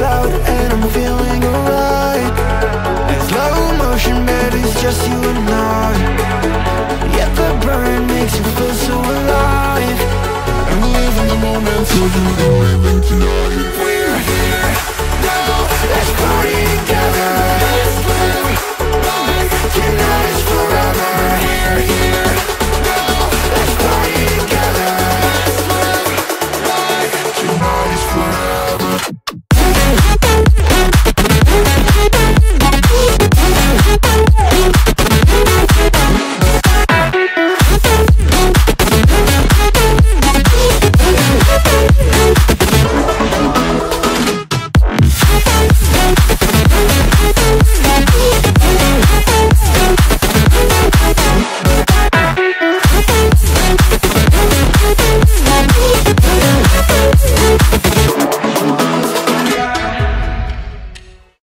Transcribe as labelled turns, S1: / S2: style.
S1: is and I'm feeling alright. It's slow motion, but it's just you and I. Yet the burn makes me feel so alive. I'm living the moment, so you can live it tonight